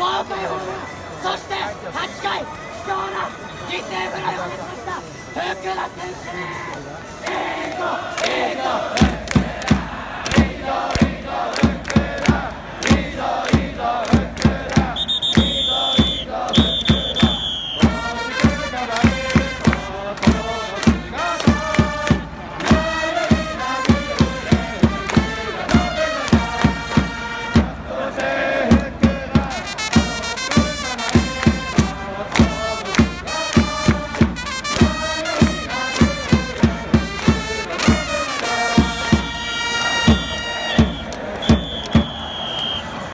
豪快ホームそして8回貴重な犠牲フライを放ちました福田選手いいぞいいぞいいぞいいぞ